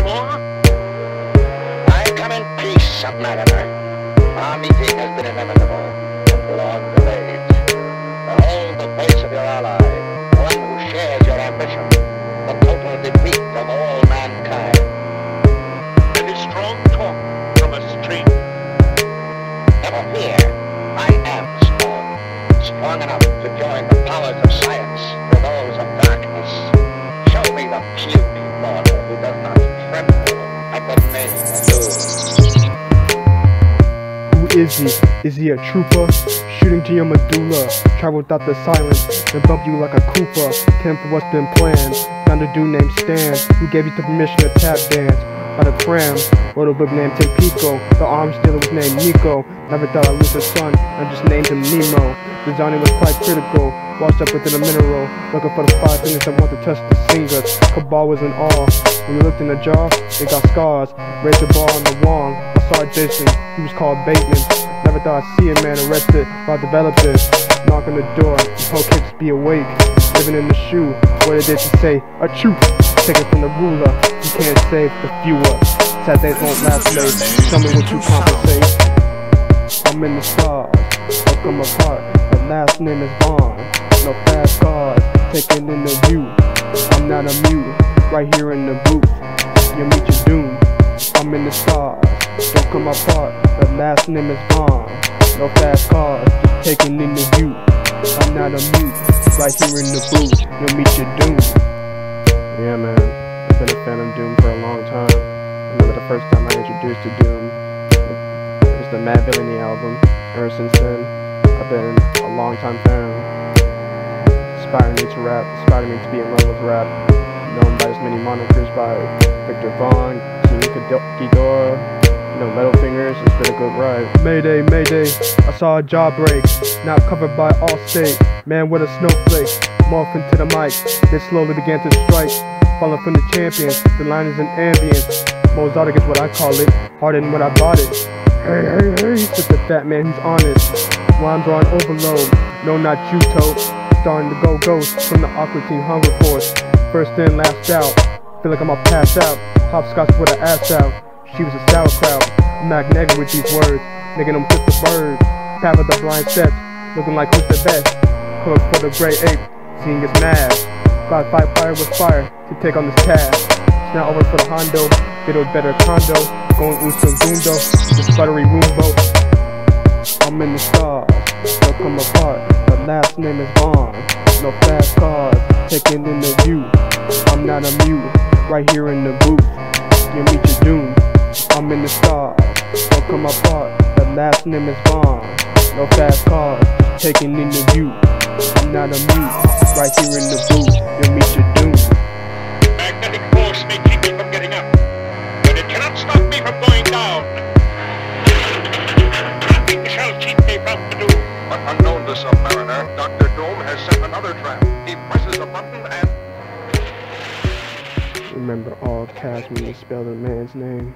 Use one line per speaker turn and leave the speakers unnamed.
anymore? I come in peace, Sub-Mariner. Our meeting has been inevitable and long delayed. Behold the face of your ally, one who shares your ambition, the total defeat of all mankind.
And his strong talk from a stranger.
Never fear, I am strong. Strong enough to join the powers of science
is he? Is he a trooper? Shooting to your medulla. Travel without the silence and bump you like a Cooper. Ten for what's been planned. Found a dude named Stan who gave you the permission to tap dance. By the cram, wrote a book named Tempico. The arms dealer was named Nico. Never thought I'd lose a son, I just named him Nemo. Designing was quite critical. Washed up within a mineral. Looking for the five fingers that want to touch the singers. Cabal was in awe. When we looked in the jar, it got scars. Raised the bar on the wall. I saw Jason, he was called Bateman. Never thought I'd see a man arrested by developers. Knock on the door, whole kicks be awake. Living in the shoe, what did they say? A truth, taken from the ruler. You can't save the fewer. Sad days won't last, mate. Tell me what you compensate. I'm in the stars, I'll apart. My last name is Vaughn. No fast cars, taking in the view. I'm not a mute, right here in the booth. You'll meet your doom. I'm in the stars, don't come apart. The last name is Vaughn. No fast cars, taking in the view. I'm not a mute, right here in the booth. You'll meet your doom. Yeah, man. I've been a fan of Doom for a long time. I remember the first time I introduced to Doom. It was the Madvillainy album. Ever since then, I've been a long time fan. Inspiring me to rap, inspiring me to be in love with rap. Known by as many monikers by Viktor Vaughn, King Geedorah, you know, Littlefinger. It's been a good ride. Mayday, Mayday, I saw a jaw break. Now covered by Allstate. Man with a snowflake. Morph into the mic. Then slowly began to strike. Falling from the champions. The line is an ambience. Mozartic is what I call it. Harder than when I bought it. Hey, hey, hey, said the fat man who's honest. Rhymes are on overload. No, not you, Toad. Starting to go ghost from the Aqua Teen Hunger Force. First in, last out. Feel like I'm going to pass out. Hopscotch with her ass out. She was a sauerkraut. I'm with these words. Making them kiss the bird. Path of the blind sets. Looking like who's the best. Close for the gray ape. Seeing is mad. Gotta fight fire with fire to take on this task. It's now over for the Hondo. Get a better condo. Going un segundo. This buttery room boat. I'm in the stars. They'll come apart. The last name is Vaughn. No fast cars. Taking in the view. I'm not a mute. Right here in the booth. You meet your doom. I'm in the stars. They'll come apart. The last name is Vaughn. No fast cars. Taking in the view. I'm not a mute. Right here in the booth. You'll meet your doom.
Magnetic force may keep me from getting up, but it cannot stop me from going down. Nothing shall keep me from the doom.
But unknown to Sub-Mariner, Dr. Doom has set another trap. He presses a button and...
Remember all cash when you spell the man's name.